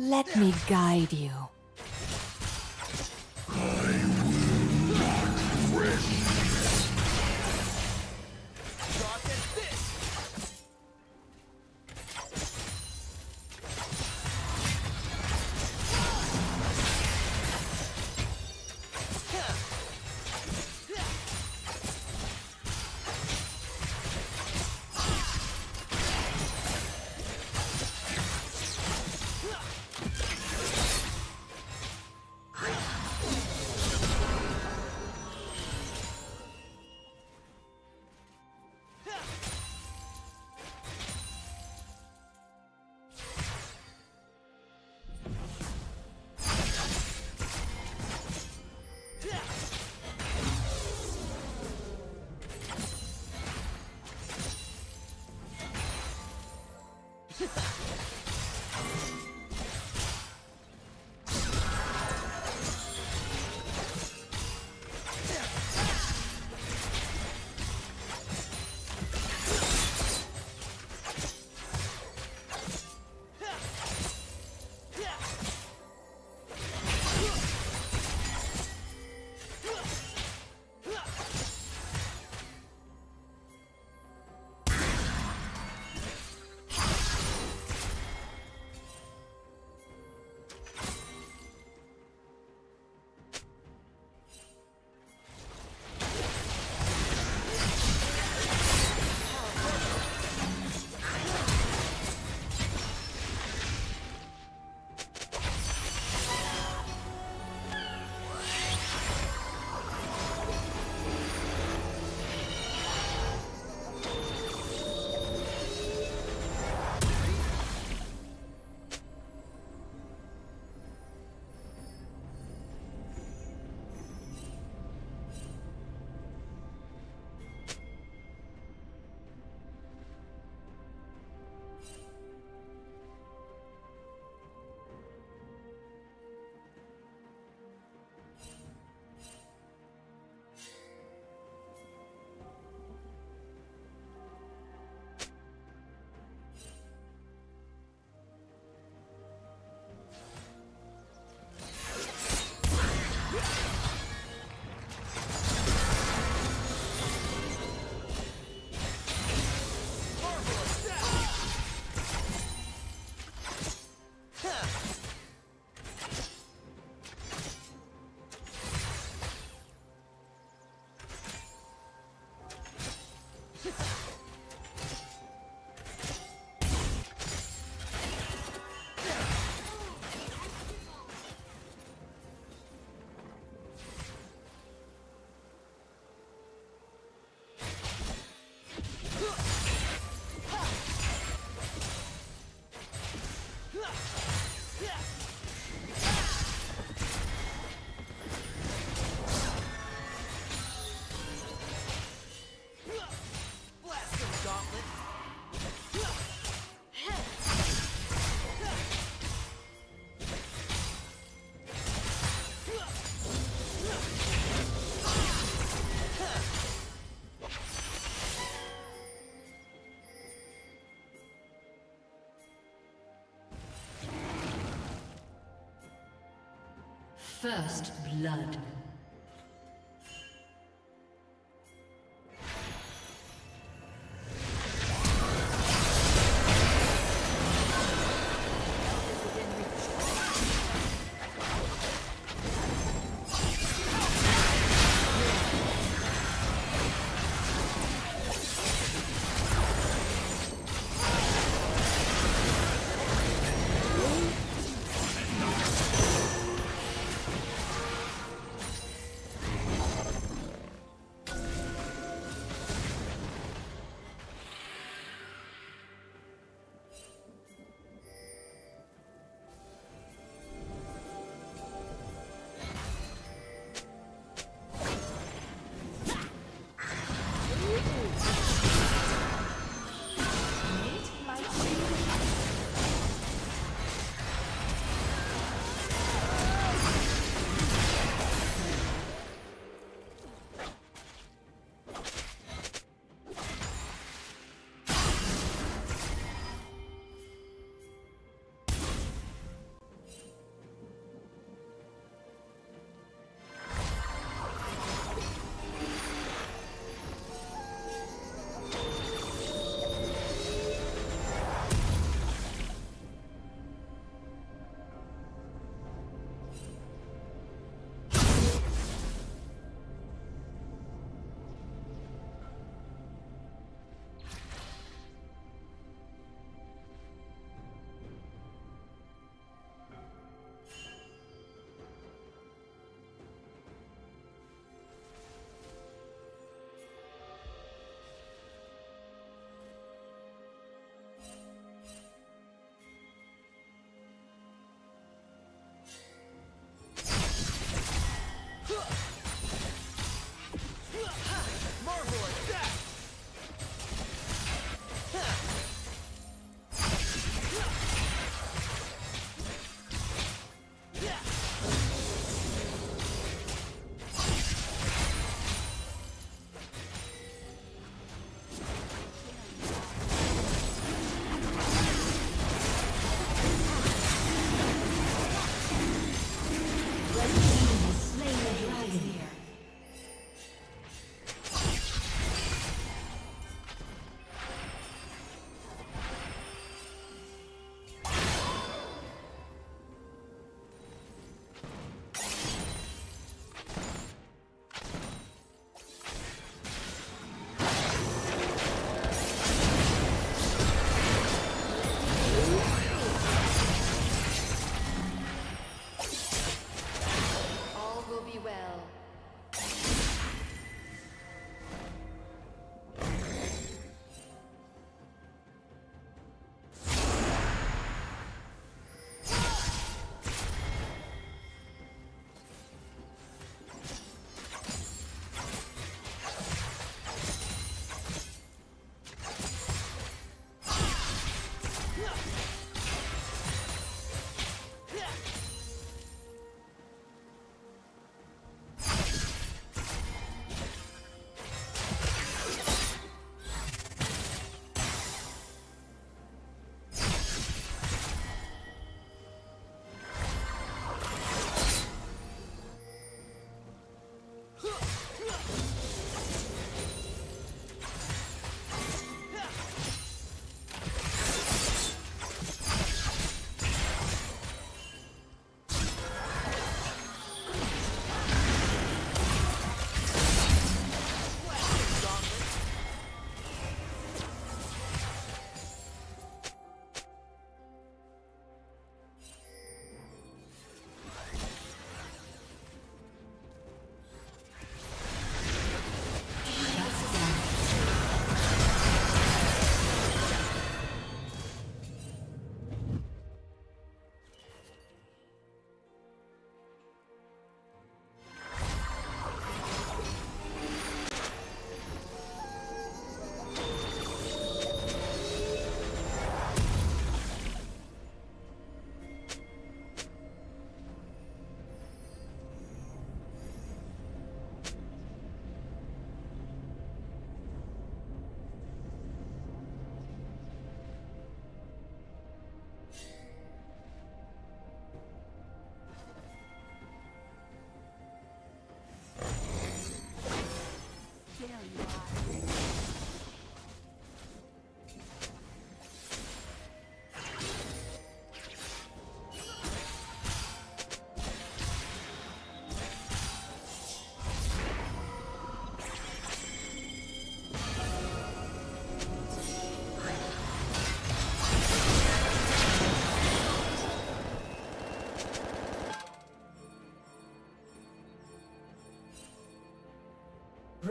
Let me guide you. First blood.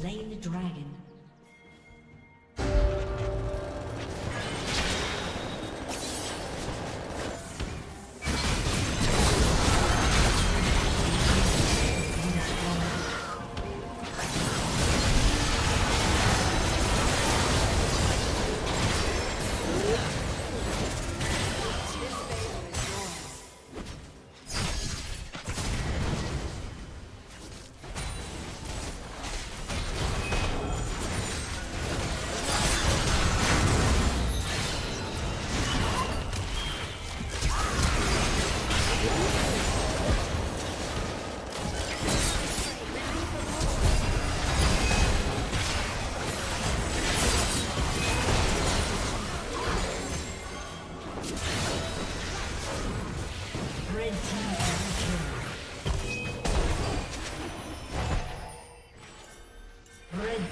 Slain the dragon.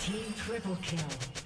Team triple kill.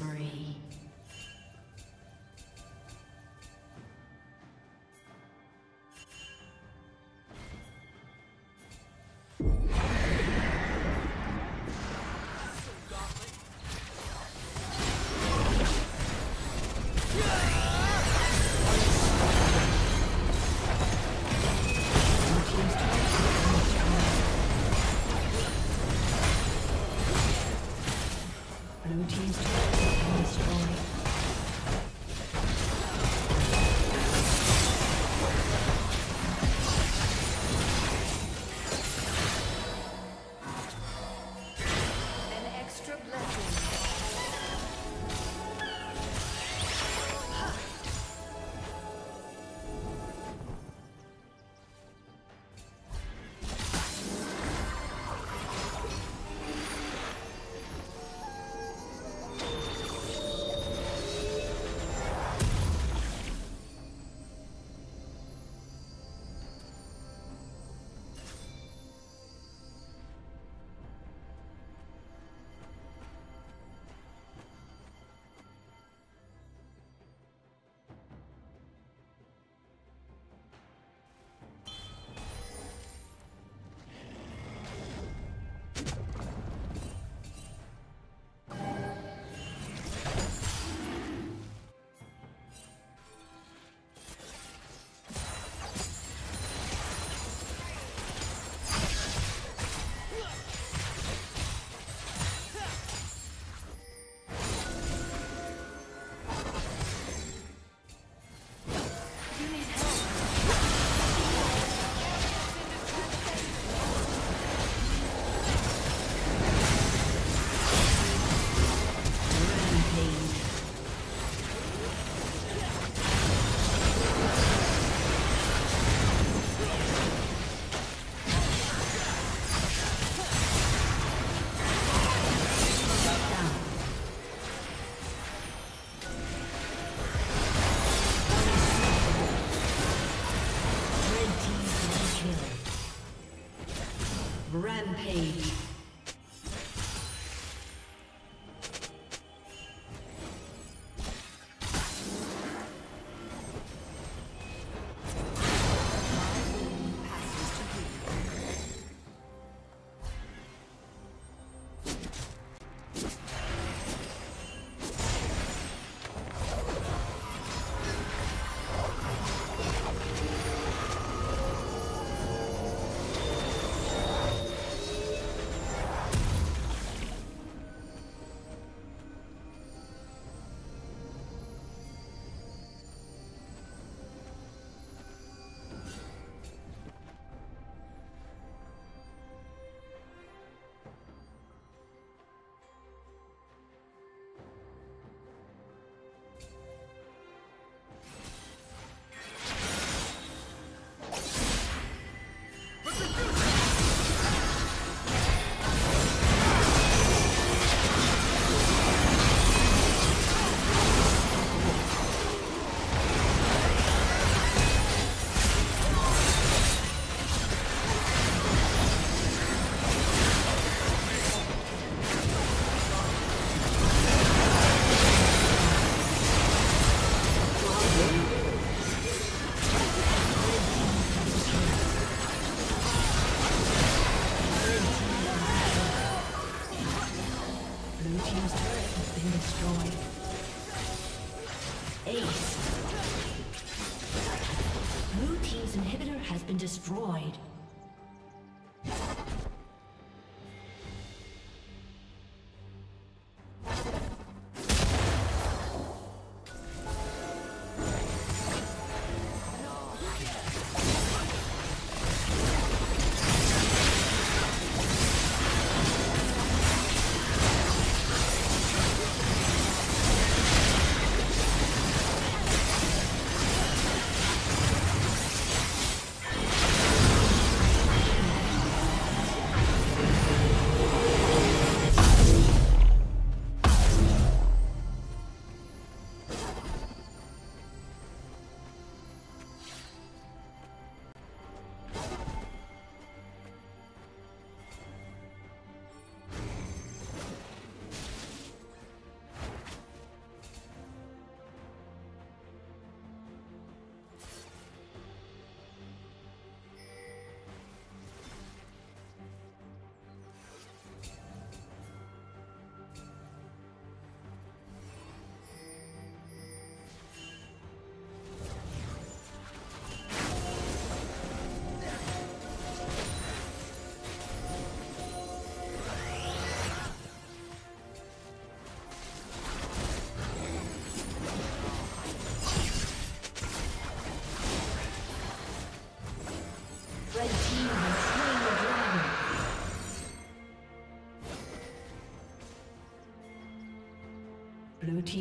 Rampage.